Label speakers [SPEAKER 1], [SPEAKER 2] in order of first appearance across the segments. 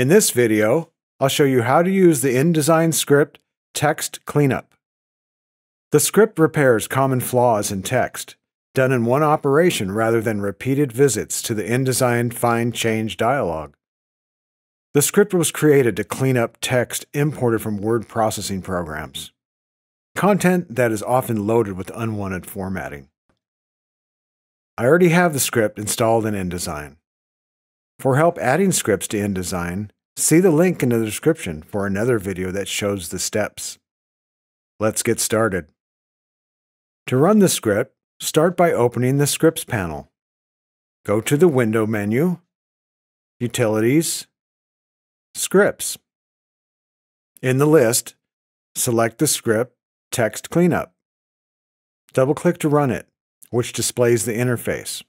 [SPEAKER 1] In this video, I'll show you how to use the InDesign script Text Cleanup. The script repairs common flaws in text, done in one operation rather than repeated visits to the InDesign Find Change dialog. The script was created to clean up text imported from word processing programs, content that is often loaded with unwanted formatting. I already have the script installed in InDesign. For help adding scripts to InDesign, see the link in the description for another video that shows the steps. Let's get started. To run the script, start by opening the Scripts panel. Go to the Window menu, Utilities, Scripts. In the list, select the script Text Cleanup. Double-click to run it, which displays the interface.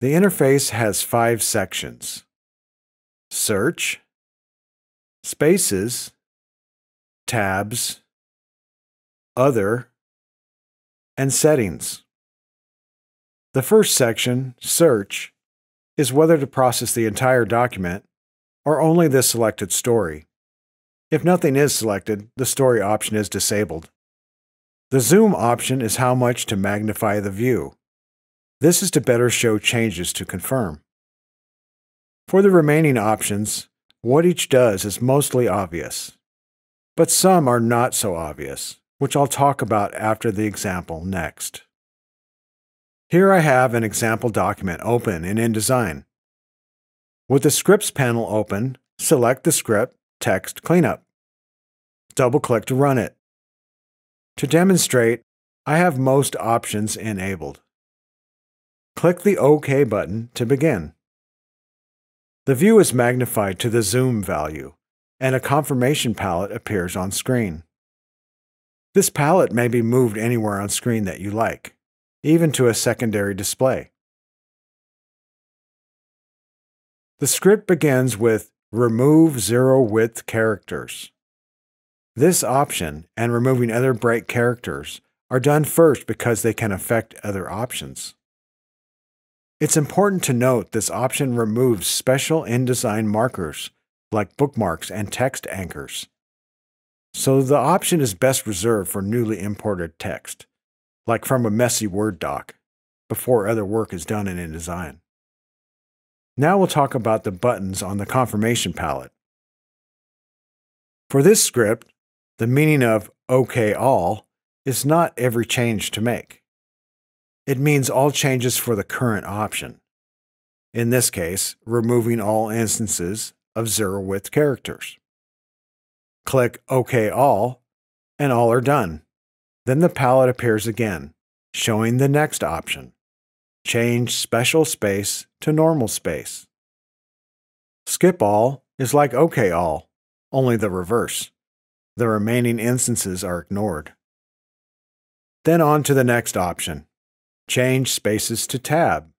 [SPEAKER 1] The interface has five sections Search, Spaces, Tabs, Other, and Settings. The first section, Search, is whether to process the entire document or only the selected story. If nothing is selected, the story option is disabled. The Zoom option is how much to magnify the view. This is to better show changes to confirm. For the remaining options, what each does is mostly obvious, but some are not so obvious, which I'll talk about after the example next. Here I have an example document open in InDesign. With the Scripts panel open, select the script Text Cleanup. Double-click to run it. To demonstrate, I have most options enabled. Click the OK button to begin. The view is magnified to the zoom value, and a confirmation palette appears on screen. This palette may be moved anywhere on screen that you like, even to a secondary display. The script begins with Remove Zero Width Characters. This option and removing other bright characters are done first because they can affect other options. It's important to note this option removes special InDesign markers like bookmarks and text anchors. So the option is best reserved for newly imported text, like from a messy Word doc, before other work is done in InDesign. Now we'll talk about the buttons on the confirmation palette. For this script, the meaning of OK All is not every change to make. It means all changes for the current option. In this case, removing all instances of zero width characters. Click OK All, and all are done. Then the palette appears again, showing the next option. Change special space to normal space. Skip All is like OK All, only the reverse. The remaining instances are ignored. Then on to the next option, Change spaces to tab.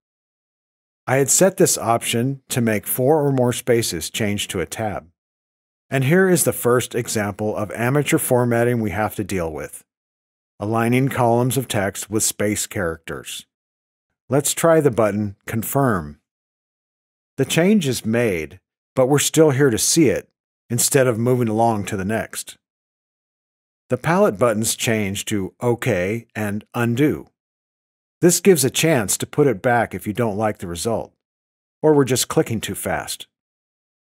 [SPEAKER 1] I had set this option to make four or more spaces change to a tab. And here is the first example of amateur formatting we have to deal with. Aligning columns of text with space characters. Let's try the button Confirm. The change is made, but we're still here to see it instead of moving along to the next. The palette buttons change to OK and Undo. This gives a chance to put it back if you don't like the result, or we're just clicking too fast.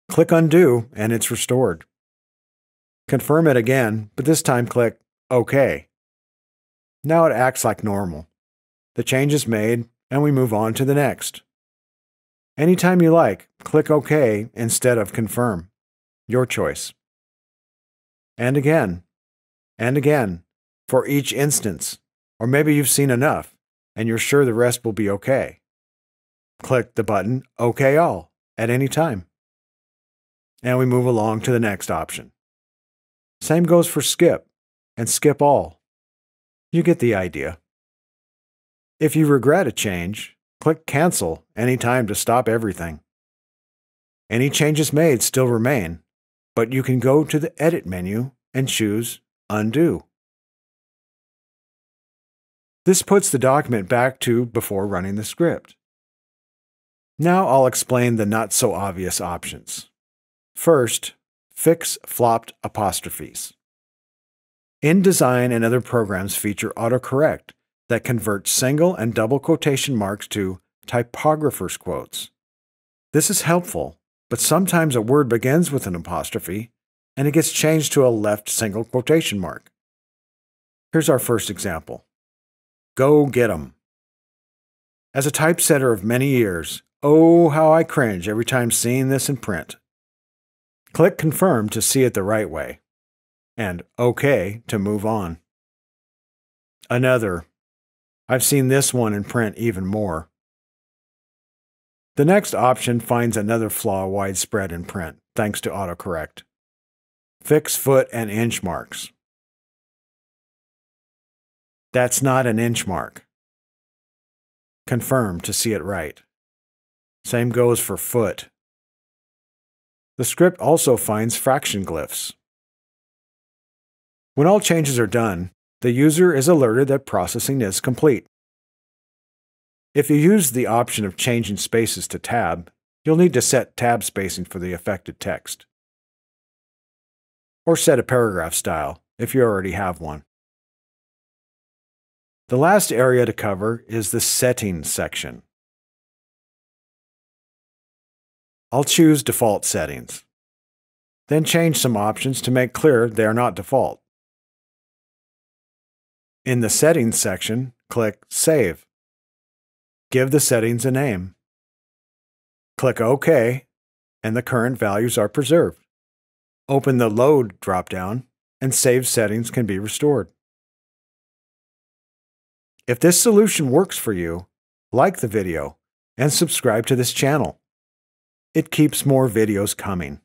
[SPEAKER 1] Click Undo and it's restored. Confirm it again, but this time click OK. Now it acts like normal. The change is made and we move on to the next. Anytime you like, click OK instead of Confirm. Your choice. And again, and again, for each instance. Or maybe you've seen enough and you're sure the rest will be okay. Click the button OK All at any time. And we move along to the next option. Same goes for skip and skip all. You get the idea. If you regret a change, click Cancel anytime to stop everything. Any changes made still remain, but you can go to the Edit menu and choose Undo. This puts the document back to before running the script. Now I'll explain the not so obvious options. First, fix flopped apostrophes. InDesign and other programs feature autocorrect that converts single and double quotation marks to typographer's quotes. This is helpful, but sometimes a word begins with an apostrophe and it gets changed to a left single quotation mark. Here's our first example Go get 'em. As a typesetter of many years, oh, how I cringe every time seeing this in print. Click Confirm to see it the right way, and OK to move on. Another. I've seen this one in print even more. The next option finds another flaw widespread in print, thanks to autocorrect. Fix foot and inch marks. That's not an inch mark. Confirm to see it right. Same goes for foot. The script also finds fraction glyphs. When all changes are done, the user is alerted that processing is complete. If you use the option of changing spaces to tab, you'll need to set tab spacing for the affected text. Or set a paragraph style if you already have one. The last area to cover is the Settings section. I'll choose Default Settings. Then change some options to make clear they are not default. In the Settings section, click Save. Give the settings a name. Click OK, and the current values are preserved. Open the Load dropdown, and saved settings can be restored. If this solution works for you, like the video and subscribe to this channel. It keeps more videos coming.